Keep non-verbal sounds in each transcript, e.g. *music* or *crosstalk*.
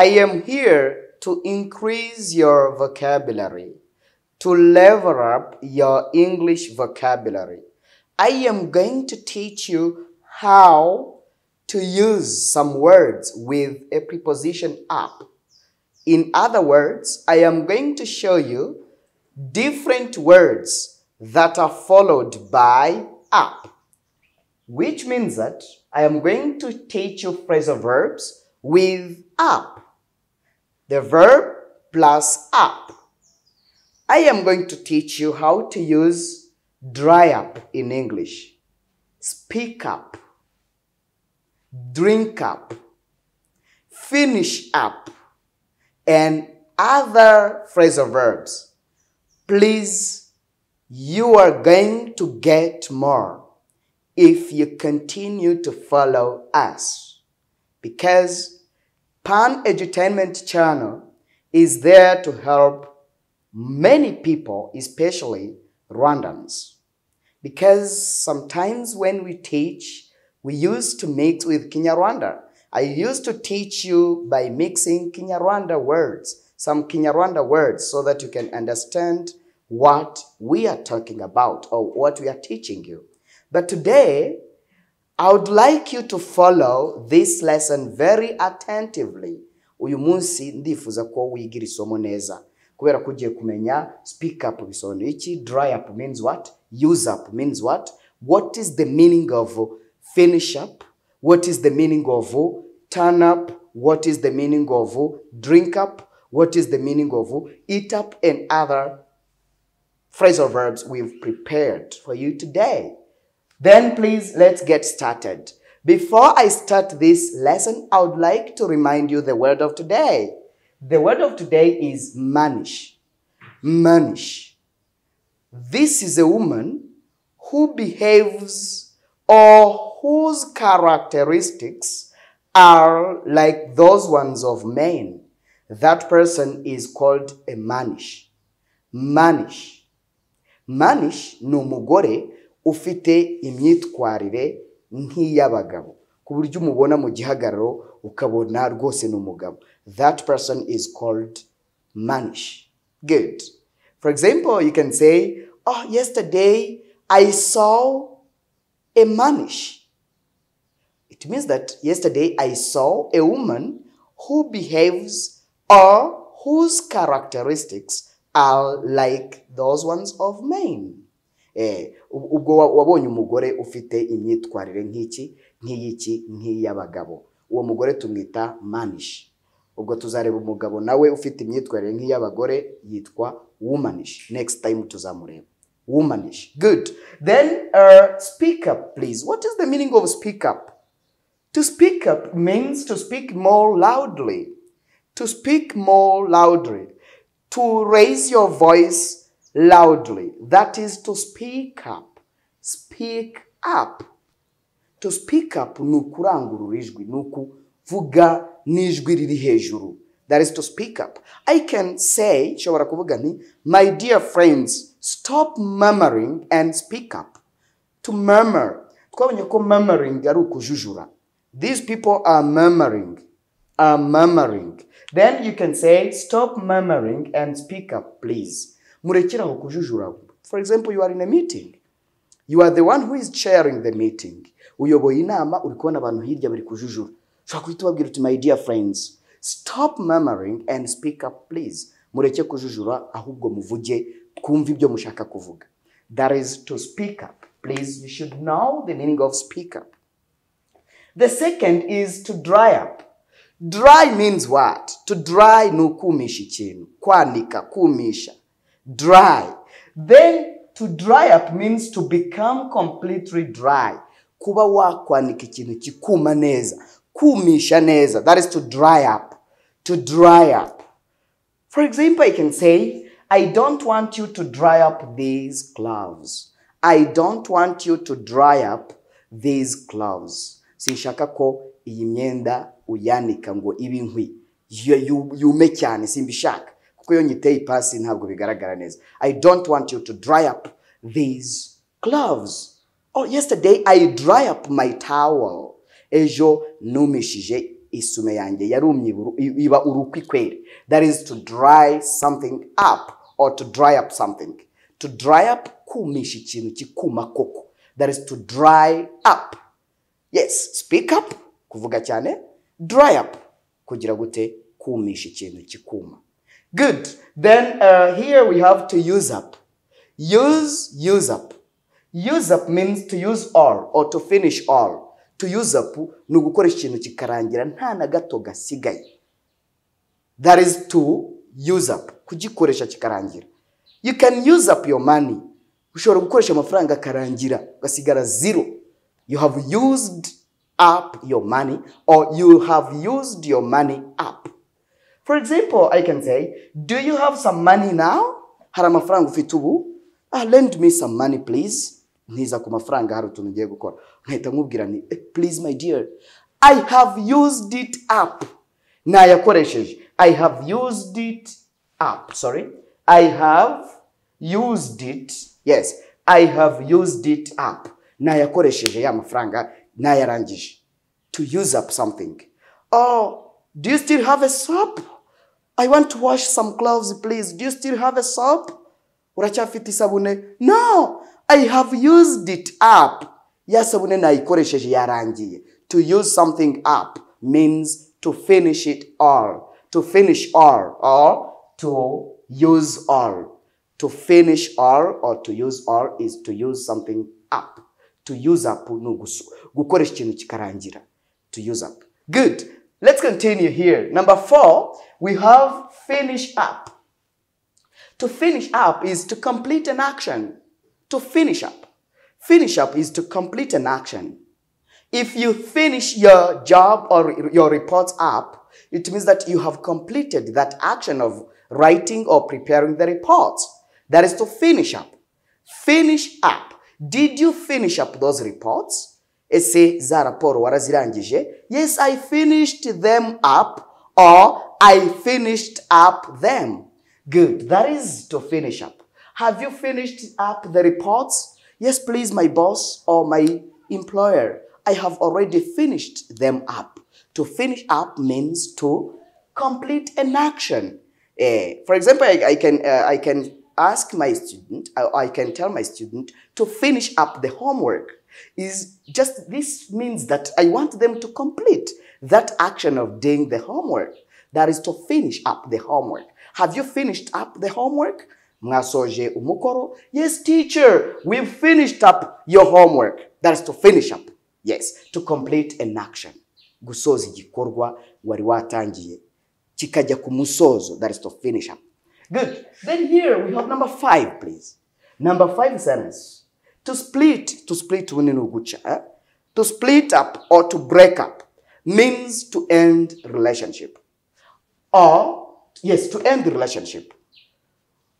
I am here to increase your vocabulary, to level up your English vocabulary. I am going to teach you how to use some words with a preposition up. In other words, I am going to show you different words that are followed by up, which means that I am going to teach you phrasal verbs with up. The verb plus up. I am going to teach you how to use dry up in English, speak up, drink up, finish up, and other phrasal verbs. Please, you are going to get more if you continue to follow us. Because Pan Edutainment Channel is there to help many people, especially Rwandans. Because sometimes when we teach, we used to mix with Kinyarwanda. I used to teach you by mixing Kinyarwanda words, some Kinyarwanda words, so that you can understand what we are talking about or what we are teaching you. But today, I would like you to follow this lesson very attentively. Uyu munsi ndifuza ko wigira isomo neza. Kubera kumenya speak up iki dry up means what? Use up means what? What is the meaning of finish up? What is the meaning of turn up? What is the meaning of drink up? What is the meaning of eat up? And other phrasal verbs we've prepared for you today then please let's get started. Before I start this lesson, I would like to remind you the word of today. The word of today is manish. Manish. This is a woman who behaves or whose characteristics are like those ones of men. That person is called a manish. Manish. Manish ni umugore ufite imyitwarire nk'iy'abagabo. Ku buryo umubona mu gihagararo ukabona rwose ni umugabo. That person is called manish. Good. For example you can say oh yesterday i saw a manish. It means that yesterday i saw a woman who behaves or whose characteristics are like those ones of men. Ubwo wabonye umugore ufite imyitwarire nk'iki? Nk'iy'iki? Nk'iy'abagabo. Uwo mugore tumwita manish. Ubwo tuzareba umugabo nawe ufite imyitwarire nk'iy'abagore yitwa womanish next time tuzamureba. Womanish good. Then uh, speak up please. What is the meaning of speak up? To speak up means to speak more loudly. To speak more loudly. To raise your voice loudly. That is to speak up. Speak up. To speak up ni ukurangurura ijwi, ni ukuvuga n'ijwi riri hejuru. That is to speak up. I can say, nshobora kuvuga nti, my dear friends, stop murmuring and speak up. To murmur. Twabonye ko murmuring ari ukujujura. These people are murmuring. Are murmuring. Then you can say, stop murmuring and speak up, please. Murekere aho kujujura. For example you are in a meeting. You are the one who is chairing the meeting. Uyoboye inama uri kubona abantu hirya bari kujujura. Ushobora guhita ubabwira uti my dear friends stop murmuring and speak up please. Mureke kujujura ahubwo muvuge twumve ibyo mushaka kuvuga. That is to speak up please. You should know the meaning of speak up. The second is to dry up. Dry means what? To dry ni ukumisha ikintu kwanika kumisha. Dry. Then to dry up means to become completely dry. Kuba wakwanika ikintu kikuma neza, kumisha neza. That is to dry up. To dry up. For example, I can say, I don't want you to dry up these gloves. I don't want you to dry up these gloves. Sinshaka ko iyi myenda uyanika ngo ibe inkwi yume cyane simbishaka kuko iyo nyiteye ipasi ntabwo bigaragara neza. I don't want you to dry up these gloves. Oh yesterday i dry up my towel. Ejo numishije isume yanjye. Yarumye iba urukwikwere that is to dry something up or to dry up something. To dry up kumisha ikintu kikuma koko. That is to dry up. Yes speak up kuvuga cyane. Dry up kugira gute kumisha ikintu kikuma. Good. Then uh, here we have to use up. Use use up. Use up means to use all or to finish all. To use up ni ugukoresha ikintu kikarangira nta na gato gasigaye. That is to use up kugikoresha kikarangira. You can use up your money. Ushobora gukoresha amafaranga akarangira ugasigara zero. You have used up your money or you have used your money up for example i can say do you have some money now? Hari amafaranga ufite ubu ah, lend me some money please. Ntiza ku mafaranga hari utuntu ugiye gukora nkahita nkubwira ni "Eh, please my dear i have used it up. Nayakoresheje i have used it up. Sorry. I have used it. Yes. I have used it up. Nayakoresheje ya mafaranga nayarangije to use up something. Oh do you still have a soap? I want to wash some clothes please. Do you still have a soap? Uracyafite isabune no! I have used it up. Ya sabune nayikoresheje yarangiye to use something up means to finish it all. To finish all or to use all. To finish all or to use all is to use something up. To use up ni gukoresha to use up. Good let's continue here number four we have finish up to finish up is to complete an action. To finish up. Finish up is to complete an action. If you finish your job or your reports up, it means that you have completed that action of writing or preparing the reports. That is to finish up. Finish up. Did you finish up those reports? Ese za raporo warazirangije? Yes, I finished them up or I finished up them. Good. That is to finish up. Have you finished up the reports? Yes, please, my boss or my employer. I have already finished them up. To finish up means to complete an action. Eh, for example, I, I can uh, I can ask my student, I, I can tell my student to finish up the homework. Is just this means that I want them to complete that action of doing the homework. That is to finish up the homework. Have you finished up the homework? Mwasoje umukoro? Yes, teacher, we've finished up your homework. That is to finish up. Yes, to complete an action. Gusoza igikorwa wari watangiye kikajya ku musozo. That is to finish up. Good. Then here we have number five, please. Number five sentence. To split, to split ni eh? To split up or to break up means to end relationship. Or, yes, to end the relationship.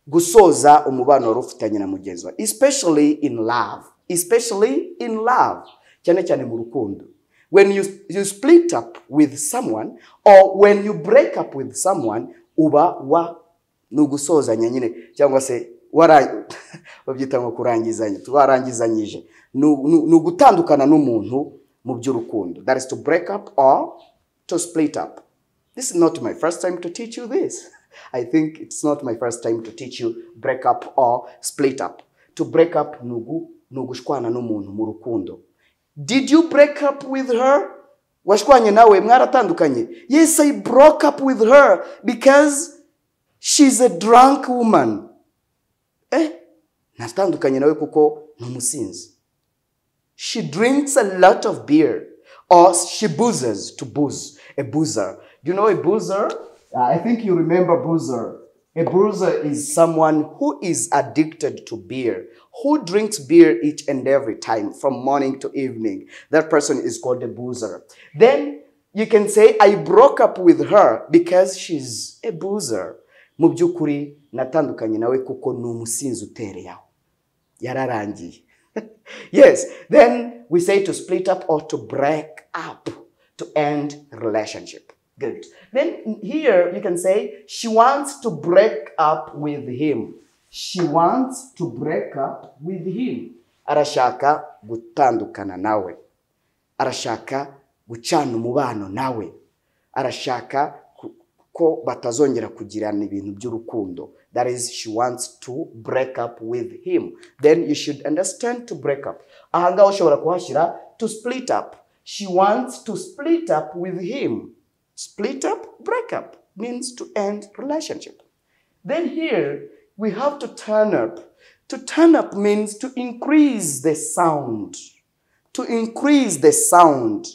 Gusoza umubano wari na mugenzi. Especially in love. Especially in love. Cyane cyane mu rukundo. When you, you split up with someone or when you break up with someone, uba wa ni ugusozanya nyine cyangwa se *laughs* babyita ngo kurangizanya twarangizanyije ni ugutandukana n'umuntu mu by'urukundo. That is to break up or to split up. This is not my first time to teach you this. *laughs* I think it's not my first time to teach you break up or split up. To break up ni ugushwana n'umuntu mu rukundo. Did you break up with her? Washwanye nawe mwaratandukanye. Yes i broke up with her because she's a drunk woman Eh? natandukanye nawe kuko ni she drinks a lot of beer or she boozes to booze. A boozer. Do you know a boozer? I think you remember boozer. A boozer is someone who is addicted to beer who drinks beer each and every time from morning to evening. That person is called a boozer. Then you can say i broke up with her because she's a boozer mu by'ukuri natandukanye nawe kuko ni umusinzi utereye aho yararangiye. *laughs* Yes then we say to split up or to break up to end relationship. Good. Then here you can say she wants to break up with him. She wants to break up with him. Arashaka gutandukana nawe. Arashaka gucana umubano nawe. Arashaka ko batazongera kugirana ibintu by'urukundo. That is she wants to break up with him. Then you should understand to break up. Ahangaha ushobora kuhashyira to split up. She wants to split up with him. Split up break up means to end relationship. Then here we have to turn up. To turn up means to increase the sound. To increase the sound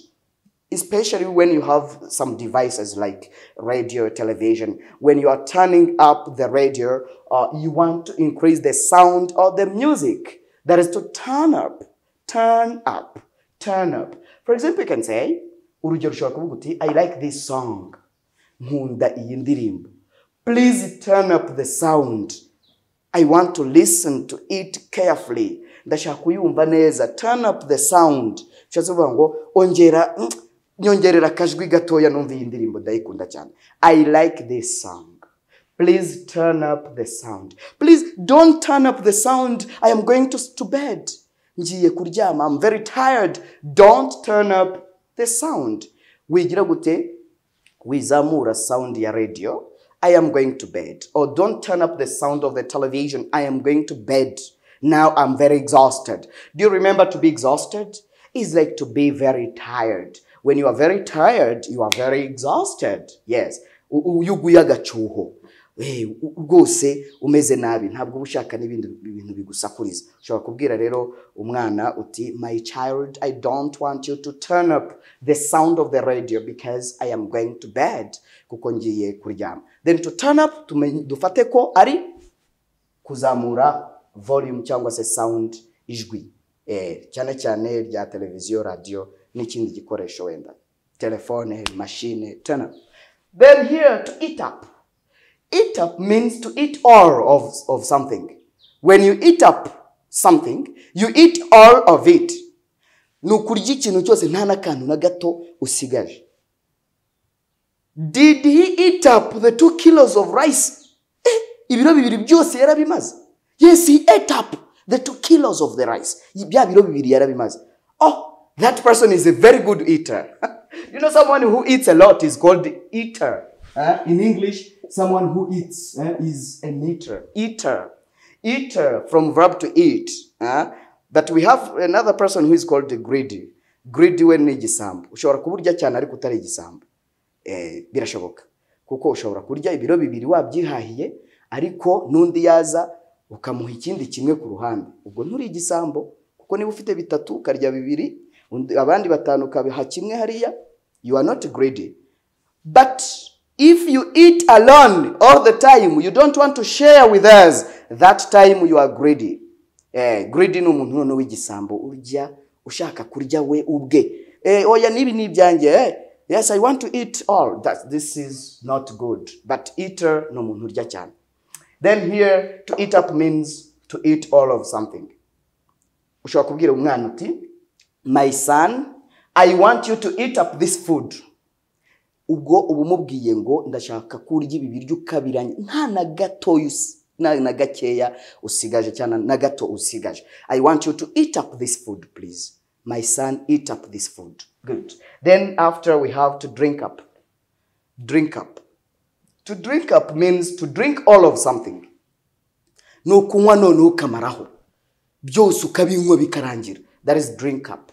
especially when you have some devices like radio, television, when you are turning up the radio, uh, you want to increase the sound or the music. That is to turn up, turn up, turn up. For example, you can say, I like this song. Please turn up the sound. I want to listen to it carefully. Turn up the sound. Bishatse ngo nyongerera akajwi gatoya numva iyi ndirimbo ndayikunda cyane. I like this song. Please turn up the sound. Please don't turn up the sound. I am going to, to bed. I'm very tired. Don't turn up the sound. Wigira gute? sound ya radio i am going to bed or don't turn up the sound of the television i am going to bed now i'm very exhausted do you remember to be exhausted is like to be very tired when you are very tired you are very exhausted. Yes. U- u- iyo uguye agacuho. Eh, rwose umeze nabi. Ntabwo uba ushaka n'ibindi bintu bigusakuriza. Ushobora kubwira rero umwana uti my child i don't want you to turn up the sound of the radio because i am going to bed. Kuko ngiye kuryama. Then to turn up dufate ko ari kuzamura volume cyangwa se sound ijwi. Eh, cyane cyane rya televiziyo radiyo n'ikindi gikoresho wenda telefone mashine up then here to eat up eat up means to eat all of, of something. When you eat up something, you eat all of it. Ni ukurya ikintu cyose nta n'akantu na gato usigaje. Did he eat up the two kilos of rice? Eh, ibiro bibiri byose yarabimaze. Yes, he ate up the two kilos of the rice. Bya biro bibiri yarabimaze. That person is a very good eater. *laughs* you know, someone who eats a lot is called eater. Uh, in English, someone who eats uh, is an eater. Eater. Eater from verb to eat. Uh, but we have another person who is called greedy. Greedy we ni igisambo. Ushobora kuba urya cyane ariko utari igisambo. Eh, birashoboka. Kuko ushobora kurya ibiro bibiri wabyihahiye ariko n'undi yaza ukamuha ikindi kimwe ku ruhande. Ubwo nturi igisambo kuko niba ufite bitatu ukarya bibiri abandi batanu ukabiha kimwe hariya you are not greedy. But if you eat alone all the time, you don't want to share with us, that time you are greedy. Eh, greedy ni umuntu noneho w'igisambo urya ushaka kurya we ubwe. Eh, oya nibi ni. Eh. Yes, I want to eat all. That, this is not good. But eater ni umuntu urya cyane. Then here, to eat up means to eat all of something. Ushobora kubwira umwana uti, my son, I want you to eat up this food. ubwo uba umubwiye ngo ndashaka ko urya ibi biryo ukabiranya nta na gatoya na gakeya usigaje cyangwa na gato usigaje. I want you to eat up this food please. My son eat up this food. Good. Then after we have to drink up. Drink up. To drink up means to drink all of something. Ni ukunywa noneho ukamaraho byose ukabinywa bikarangira. That is drink up.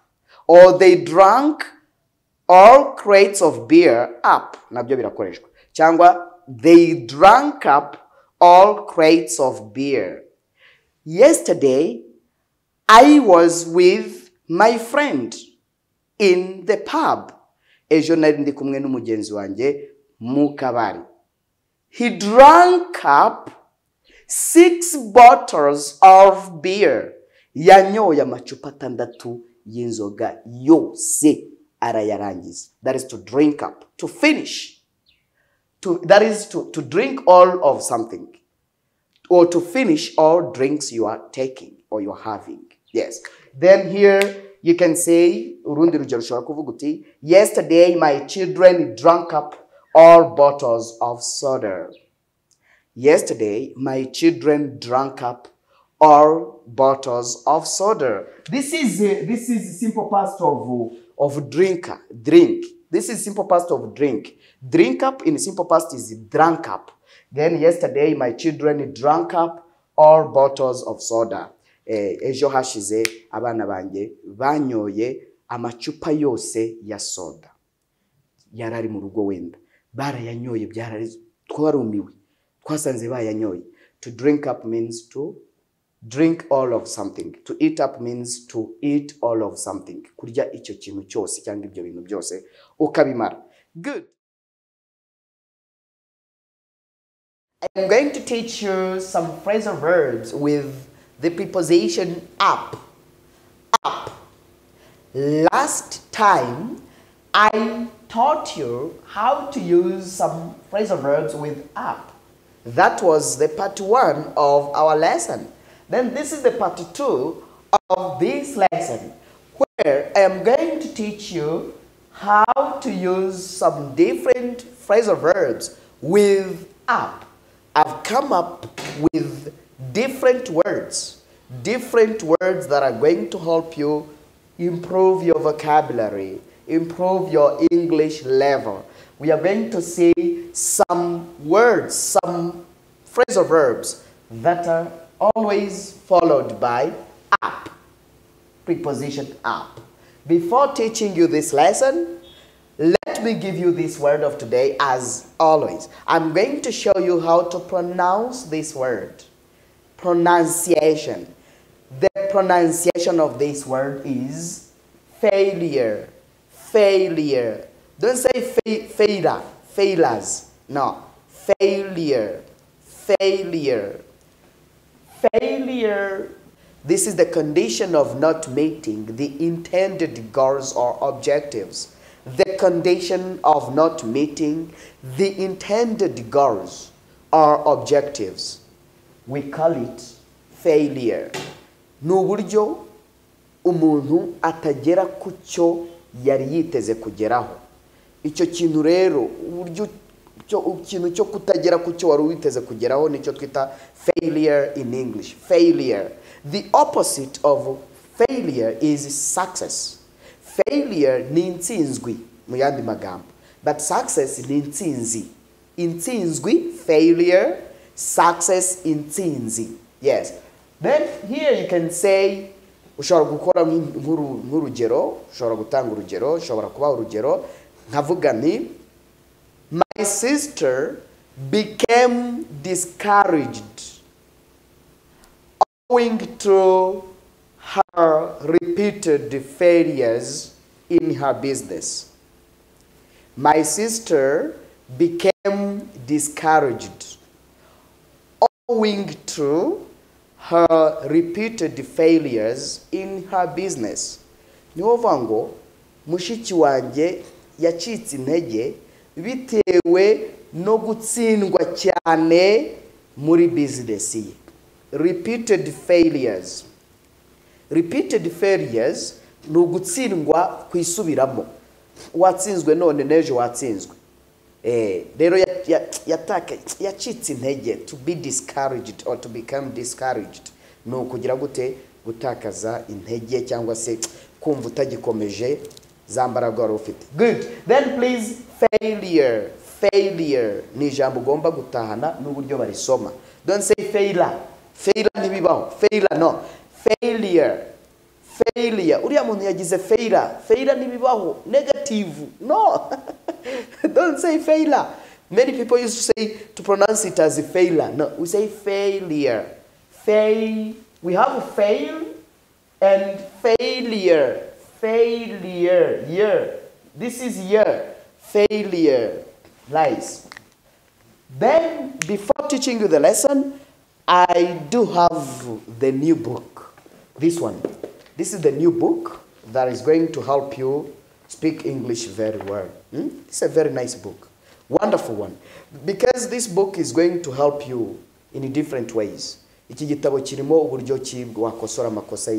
or they drank all crates of beer up. Nabyo birakoreshwa. Cyangwa they drank up all crates of beer. Yesterday i was with my friend in the pub. Ejo nari ndi kumwe n'umugenzi wanjye mu kabari. He drank up six bottles of beer. Yanyoye amacupa atandatu y'inzoga yose arayarangiza that is to drink up to finish To, that is to, to drink all of something or to finish all drinks you are taking or you're having. Yes. Then here you can say, urundi rugero kuvuga uti, yesterday my children drank up all bottles of soda. Yesterday my children drank up all bottles of soda. This is uh, this is simple past of of drinker, drink. This is simple past of drink. Drink up in simple past is drank up. Then yesterday my children drank up all bottles of soda. Eh, ejo hashize abana banjye banyoye amacupa yose ya soda. Yari ari mu rugo wenda. Barayanyoye byarari twarumiwe. Twasanze bayanyoye. To drink up means to drink all of something. To eat up means to eat all of something. Kurya icyo kintu cyose cyangwa ibyo bintu byose ukabimara. Good. I'm going to teach you some phrasal verbs with the preposition up. Up. Last time, I taught you how to use some phrasal verbs with up. That was the part one of our lesson. Then this is the part two of this lesson where I am going to teach you how to use some different phrasal verbs with up. I've come up with different words, different words that are going to help you improve your vocabulary, improve your English level. We are going to see some words, some phrasal verbs that are always followed by up, preposition up. Before teaching you this lesson, let me give you this word of today as always. I'm going to show you how to pronounce this word. Pronunciation. The pronunciation of this word is failure. Failure. Don't say fa- failure, failures. No. Failure. Failure. Failure. This is the condition of not meeting the intended goals or objectives. The condition of not meeting the intended goals or objectives. We call it failure. Ni uburyo umuntu atagera ku yari yiteze kugeraho. Icyo kintu rero uburyo ikintu cyo kutagera ku cyo wari witeze kugeraho ni cyo twita failure in English. Failure. The opposite of failure is success. Failure ni intsinzwi mu yandi magambo. But success ni intsinzi. Intsinzwi, failure, success, intsinzi. Yes. Then here you can say, ushobora gukora nk'urugero, ushobora gutanga urugero, ushobora kubaha urugero, nkavuga ni, My sister became discouraged owing to her repeated failures in her business. My sister became discouraged owing to her repeated failures in her business. Uvuga ngo mushiki wanjye yacitse intege bitewe no gutsindwa cyane muri bizinesi ye. Repeated failures. Repeated failures ni ugutsindwa ku isubiramo. Watsinzwe none n'ejo watsinzwe. Eh, rero yacitse intege to be discouraged or to become discouraged ni ukugira gute gutakaza intege cyangwa se kumva utagikomeje za mbaraga wari ufite. Good. Then please failure. Failure ni ijambo ugomba gutahana n'uburyo barisoma. Don't say failure. Failure ntibibaho. Failure no. Failure. Failure. Uriya muntu yagize failure. Failure ntibibaho. Negative. No. *laughs* Don't say failure. Many people used to say to pronounce it as a failure. No we say failure. Fail we have fail and failure failure year this is year failure lies then, before teaching you the lesson, I do have the new book. This one. This is the new book that is going to help you speak English very well. Hmm? It's a very nice book. wonderful one because this book is going to help you in different ways iki gitabo kirimo uburyo amakosa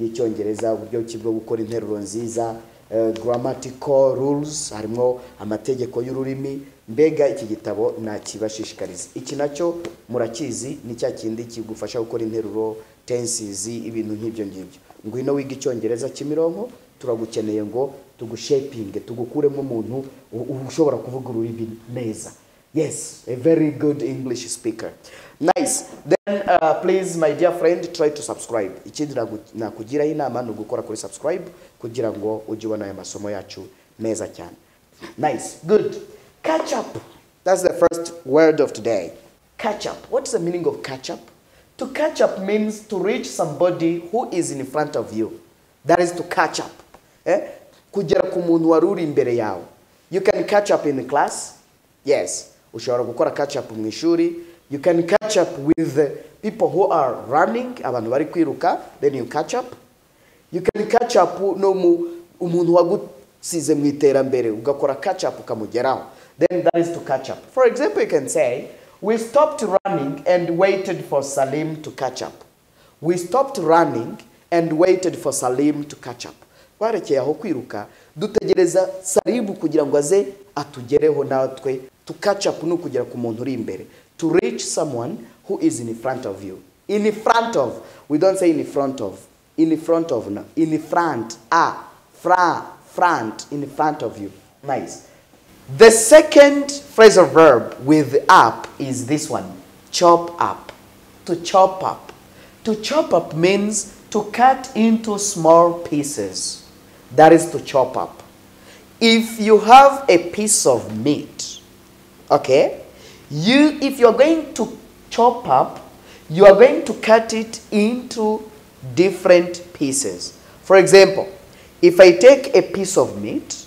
y'icyongereza uburyo ki bwo gukora interuro nziza eh, grammatical rules harimo amategeko y'ururimi. Mbega iki gitabo nakibashishikariza. Iki na cyo murakizi ni cya kindi kigufasha gukora interuro tenses ibintu nk'ibyo ngibyo. Ngwino wiga icyongereza kimironko turagukeneye ngo tugushepinge tugukuremo umuntu ushobora kuvuga ururimi neza. Yes a very good english speaker. Nice. Then uh, please my dear friend try to subscribe. Ikindi na kujira inama ni ugukora kuri subscribe kugira ngo ujiwa ubona aya masomo yacu neza cyane nice. Good. Catch up. That's the first word of today. Catch up. What's the meaning of catch up? To catch up means to reach somebody who is in front of you. That is to catch up. Eh? kugera ku muntu wari you can catch up in the class? Yes ushobora gukora catch up mu ishuri. You can catch up with the people who are running abantu bari kwiruka then you catch up you can catch up no mu umuntu wagusize mu iterambere ugakora catch up ukamugeraho. Then that is to catch up for example you can say we stopped running and waited for salim to catch up we stopped running and waited for salim to catch up twarekeye aho kwiruka dutegereza saribu kugira ngo aze atugereho natwe up ni ukugera ku muntu uri imbere. To reach someone who is in front of you. In front of we don't say in front of. In front of no. In front ah fra front in front of you. Nice. The second phrasal verb with up is this one. Chop up. To chop up. To chop up means to cut into small pieces that is to chop up. If you have a piece of meat okay you if you're going to chop up you are going to cut it into different pieces. For example if i take a piece of meat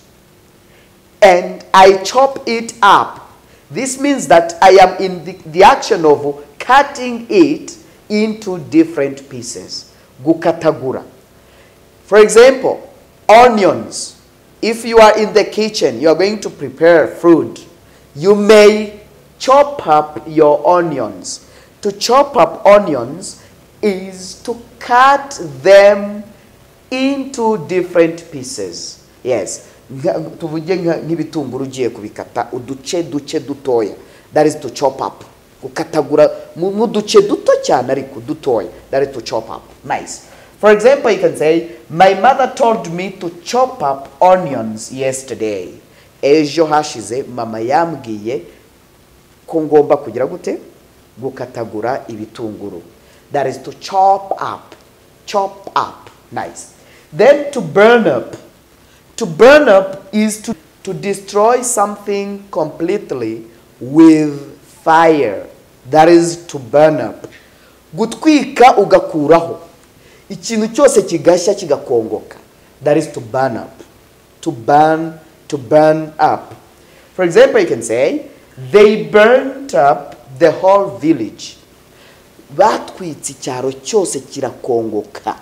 and i chop it up this means that i am in the, the action of cutting it into different pieces. Gukatagura. For example, onions. If you are in the kitchen, you are going to prepare food, you may chop up your onions. To chop up onions is to cut them into different pieces. Yes. Tuvuge nk'ibitunguru ugiye kubikata uduce duce dutoya that is to chop up gukatagura mu duce duto cyane ariko dutoya that is to chop up nice for example you can say my mother told me to chop up onions yesterday. Ejo hashize mama yambwiye ko ngomba kugira gute gukatagura ibitunguru. That is to chop up chop up nice. Then to burn up. To burn up is to, to destroy something completely with fire. That is to burn up. Gutwika ugakuraho ikintu cyose kigashya kigakongoka. That is to burn up. To burn to burn up. For example you can say they burnt up the whole village. Batwitse icyaro cyose kirakongoka.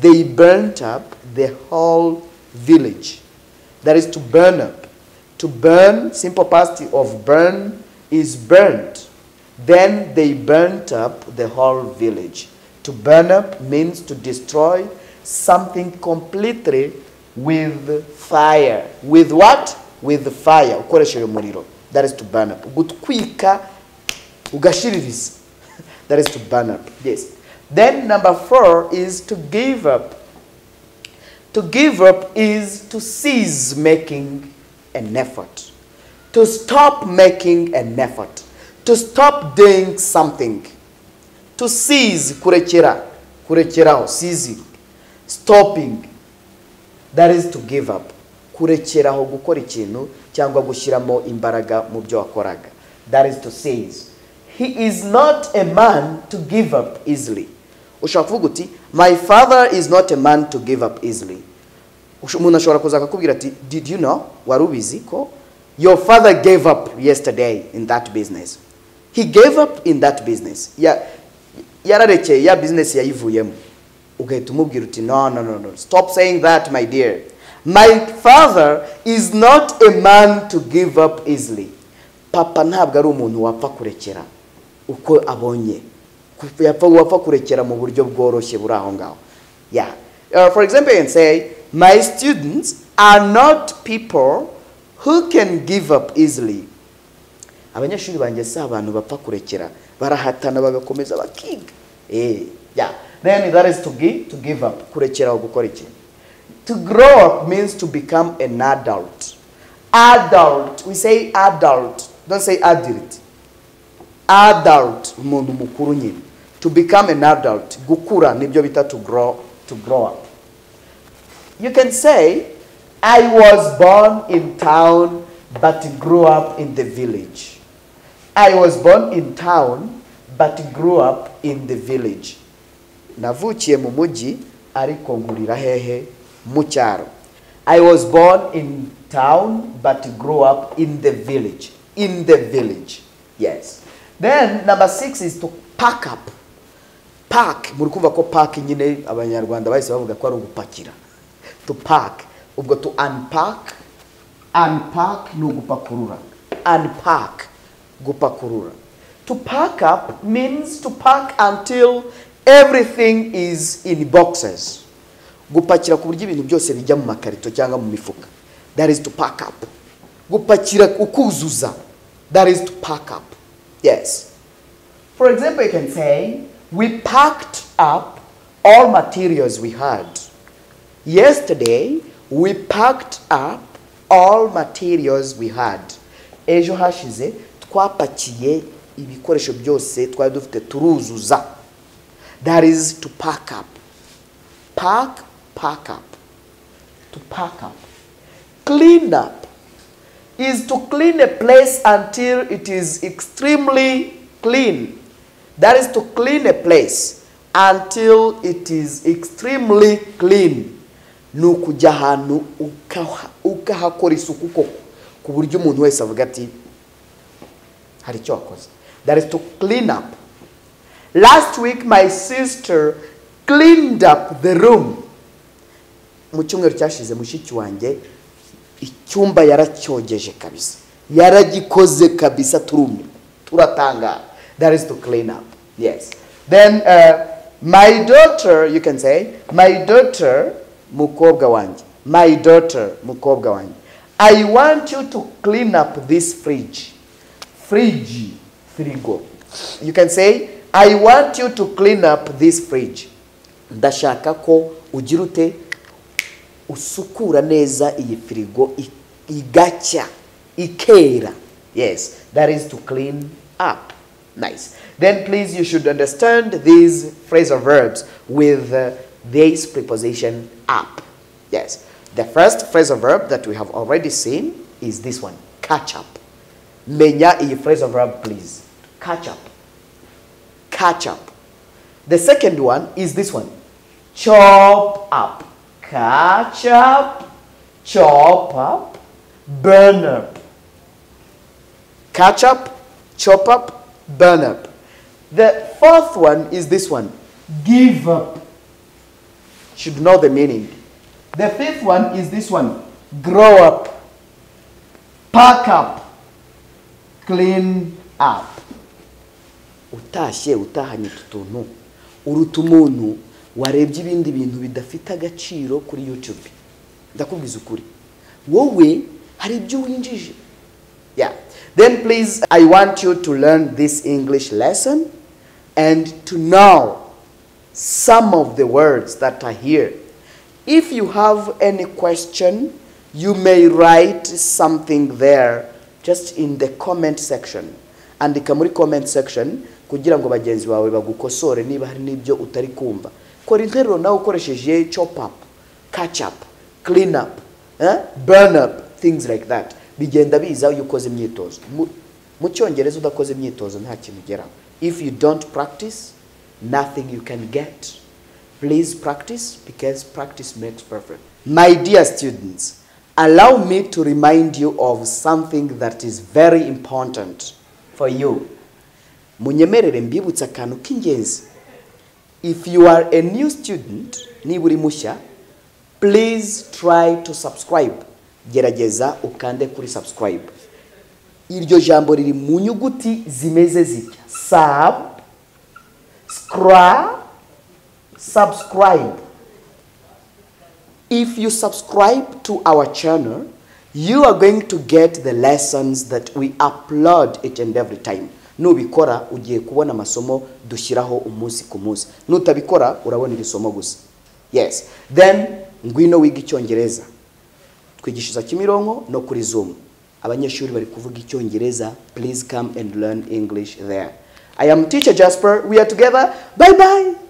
They burnt up the whole village. That is to burn up. To burn simple past of burn is burnt. Then they burnt up the whole village to burn up means to destroy something completely with fire. With what? With fire. Ukoresheje umuriro that is to burn up. Gutwika ugashiririza *laughs* that is to burn up. Yes. Then number four is to give up. To give up is to cease making an effort. To stop making an effort. To stop doing something to cease kurekera kurekeraho seizing stopping that is to give up. Kurekeraho gukora ikintu cyangwa gushyiramo imbaraga mu byo wakoraga. That is to cease he is not a man to give up easily. Ushobora kuvuga uti my father is not a man to give up easily. Umuntu ashobora kuza akakubwira ati did you know? Wari ubizi ko your father gave up yesterday in that business? He gave up in that business yararekeye ya business yayivuyemo ugahita umubwira uti no no no no. Stop saying that my dear. My father is not a man to give up easily. Papa ntabwo ari umuntu wapfa kurekera uko abonye. Wapfa kurekera mu buryo bworoshye buri aho ngaho. Yeah. Uh, for example and say my students are not people who can give up easily. Abanyeshuri banjye si abantu bapfa kurekera barahatana bagakomeza bakiga. Eh yeah then that is to give to give up. Kurekera gukora iki? To grow up means to become an adult. Adult. We say adult. Don't say adult. Adult. Umuntu mukuru nyine. To become an adult. Gukura nibyo bita to grow to grow up. You can say i was born in town but grew up in the village i was born in town but grew up in the village. Navukiye mu mujyi ariko nkurira hehe mu cyaro i was born in town but grew up in the village. In the village yes. Then number six is to pack up. Pack. Muri kumva ko pack nyine abanyarwanda bahise bavuga ko ari ugupakira. To pack. Ubwo to unpack unpack ni ugupakurura. Unpack gupakurura. To pack up means to pack until everything is in boxes. Gupakira ku buryo ibintu byose bijya mu makarito cyangwa mu mifuka. That is to pack up. Gupakira ukuzuza. That is to pack up. Yes. For example you can say we packed up all materials we had. Yesterday we packed up all materials we had. Ejo hashize twapakiye ibikoresho byose twari dufite turuzuza. That is to pack up. Pack pack up. To pack up. Clean up. Is to clean a place until it is extremely clean. That is to clean a place until it is extremely clean. Ni ukujya ahantu ukahakora isuku koko. Ku buryo umuntu wese avuga ati hari wakoze that is to clean up. Last week my sister cleaned up the room. Mu cyumweru cyashize mushiki wanjye icyumba yaracyogeje kabisa. Yaragikoze kabisa turumye. Turatanga that is to clean up. Yes. Then uh, my daughter you can say my daughter mukobwa wanjye. My daughter mukobwa wanjye. I want you to clean up this fridge fridge. Frigo. you can say i want you to clean up this fridge. Ndashaka ko ugira ute usukura neza iyi firigo igacya ikera. Yes that is to clean up. Nice. Then please you should understand these phrasal verbs with uh, this preposition up. Yes. The first phrasal verb that we have already seen is this one catch up menya iyi phrasal verb please. Catch up. Catch up. The second one is this one. Chop up. Catch up. Chop up. Burn up. Catch up. Chop up. Burn up. The fourth one is this one. Give up. Should know the meaning. The fifth one is this one. Grow up. Pack up clean up. Utashye utahanye utu tuntu uruta umuntu warebye ibindi bintu bidafite agaciro kuri youtube. Ndakubwiza ukuri. Wowe hari ibyo winjije. Yeah. Then please i want you to learn this english lesson and to know some of the words that are here. If you have any question you may write something there just in the comment section. Andika muri comment section kugira ngo bagenzi bawe bagukosore niba hari n'ibyo utari kumva. Kora interuro nawe ukoresheje chop up catch up clean up eh? burn up things like that. Bigenda biza iyo ukoze imyitozo. Mu- cyongereza udakoze imyitozo nta kintu ugeraho. If you don't practice nothing you can get. Please practice because practice makes perfect. My dear students, allow me to remind you of something that is very important for you. Munyemerere mbibutsa akantu k'ingenzi. If you are a new student, niba uri mushya, please try to subscribe. Gerageza ukande kuri subscribe. iryo jambo riri mu nyuguti zimeze zitya sub scra subscribe if you subscribe to our channel you are going to get the lessons that we upload each and every time. Nubikora ugiye kubona amasomo dushyiraho umunsi ku munsi nutabikora urabona iri somo gusa. Yes. Then ngwino wiga icyongereza. Twigishiriza kimironko no kuri zoom. Abanyeshuri bari kuvuga icyongereza. Please come and learn english there. I am teacher jasper. We are together. Bye bye